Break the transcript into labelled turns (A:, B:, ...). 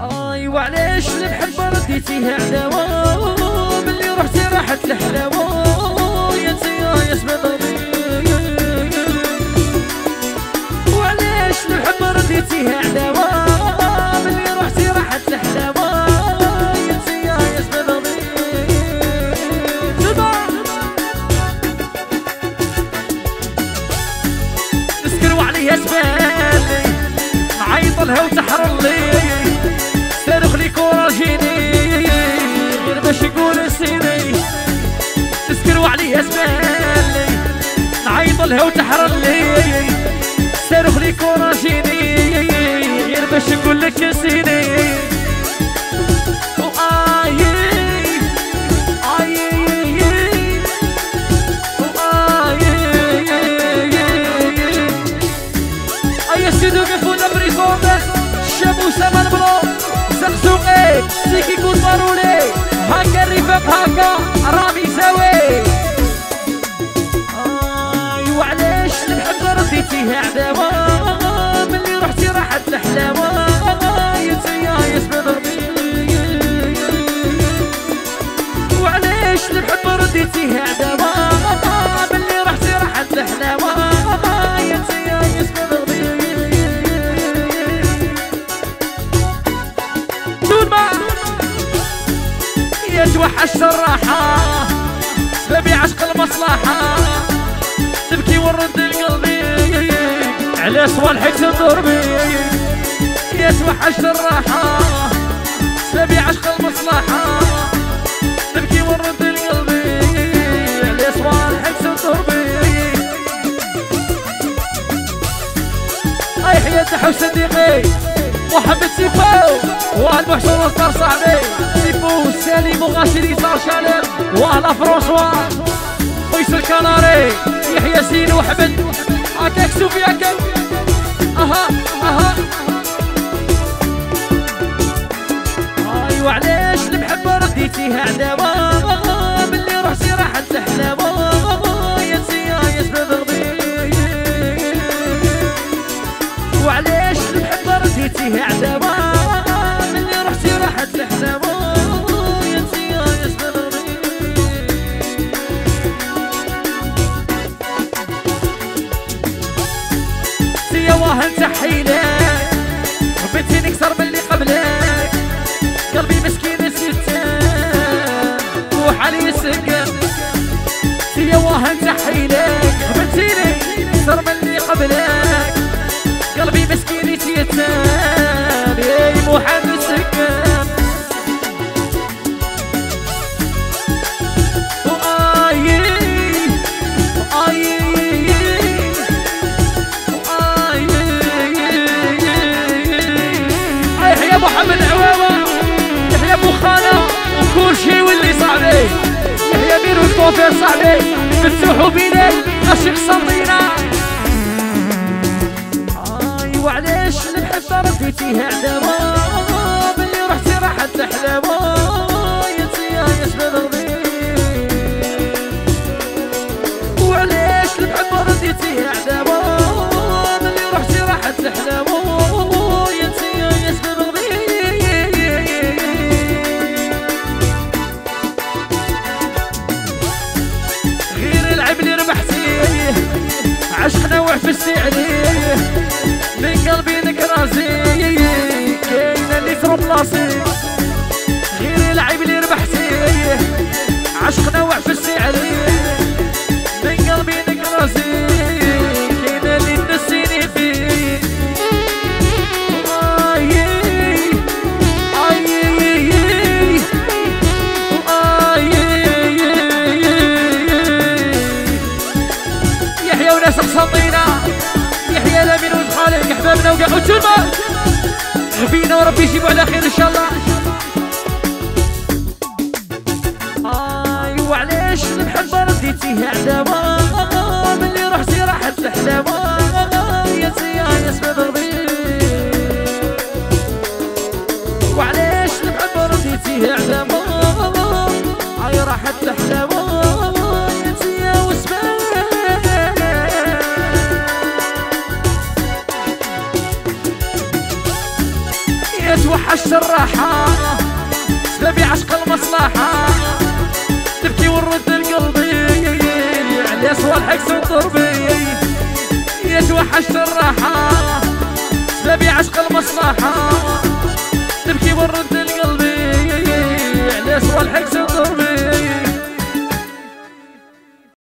A: آي وعلاش المحبة رديتيها عداوة ملي رحتي راحت الحلاوة يا انتيا يا سبيطري وعلاش المحبة رديتيها عداوة ملي رحتي راحت الحلاوة يا انتيا يا سبيطري نسكروا عليها سبالي نعيط لها وتحرر لي لها وتحرر لي صاروخ لي كوراجيني غير باش نقول لك سيدي بريفورمر شابو سما البلو زقزوقي سيكي كون مارولي الرفاق هكا رامي ساوي رديتيها عداوة ملي رحتي راحت الحلاوة يا سيا يا سبب وعلاش المحبة رديتيها عداوة ملي رحتي راحت الحلاوة يا سيا يا سبب دون ما. الراحة. سببي عشق المصلحة. تبكي ورد القلبي على صوالحك تنظر بي يتوحش الراحة سببي عشق المصلحة. تبكي ورد القلبي على صوالحك تنظر بي أي حياة حو صديقي؟ محمد سيفو والمحسن وصار صاحبي؟ سيفو سالم وغاشري صار شالم. وهلا فرونسوا فيصل كناري يحيى سين وحمد هكاك سوفي هكاك سيا واه نتحيلك حبيتي نكسر من اللي قبلك. قلبي مسكين ستان وحالي سكن سيا واه نتحيلك حبيتيني نكسر من اللي قبلك. قلبي مسكين يتام يا محمد والكوفير صاحبي وبيلال عشق سنطينا آي وعلاش المحبة رديتيها عداوة عليه من قلبي نكراسي كاينة اللي ترب راسي غير العب اللي ربحتي عشقنا وحفزتي عليه من قلبي نكراسي كاينة اللي تنسيني فيه يحيى وناس ولد خالد احبابنا وقعوا تلمة غبينا وربي يجيبوا على خير إن شاء الله. اي وعلاش المحبة رديتيها عداوة ملي رحتي راحت الحلاوة الراحة سلبي عشق المصلحة. تبكي ورد القلبي يعني على صوالحك سنطربي يتوحش الراحة سلبي عشق المصلحة. تبكي ورد القلبي يعني على صوالحك سنطربي